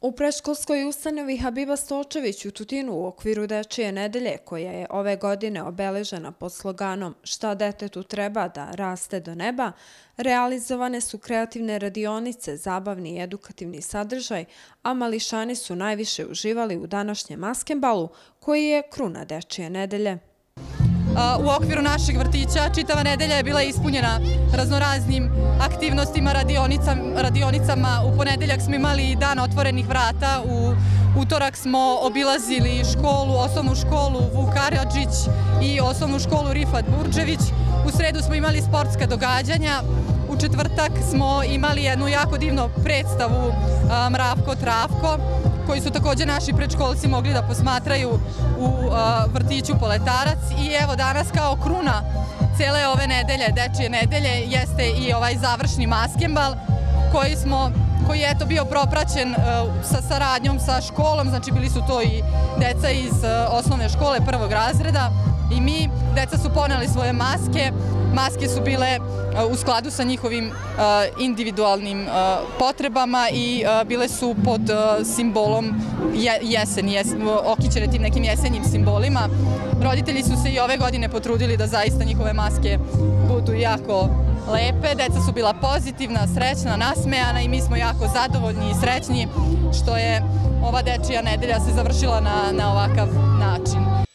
U preškolskoj ustanovi Habiba Stočević u Tutinu u okviru Dečije nedelje, koja je ove godine obeležena pod sloganom Šta detetu treba da raste do neba, realizovane su kreativne radionice, zabavni i edukativni sadržaj, a mališani su najviše uživali u današnjem maskembalu, koji je kruna Dečije nedelje u okviru našeg vrtića. Čitava nedelja je bila ispunjena raznoraznim aktivnostima, radionicama. U ponedeljak smo imali dan otvorenih vrata, u utorak smo obilazili školu, osnovnu školu Vuk Aradžić i osnovnu školu Rifat Burđević. U sredu smo imali sportska događanja, u četvrtak smo imali jednu jako divnu predstavu Mravko Travko, koji su takođe naši predškolci mogli da posmatraju u vrtiću Poletarac. I evo danas kao kruna cele ove nedelje, dečije nedelje, jeste i ovaj završni maskembal koji smo koji je eto bio propraćen sa saradnjom sa školom, znači bili su to i deca iz osnovne škole prvog razreda i mi, deca su poneli svoje maske, maske su bile u skladu sa njihovim individualnim potrebama i bile su pod simbolom jeseni, okićene tim nekim jesenjim simbolima. Roditelji su se i ove godine potrudili da zaista njihove maske budu jako lepe, deca su bila pozitivna, srećna, nasmejana i mi smo jako zadovoljni i srećni što je ova dečija nedelja se završila na, na ovakav način.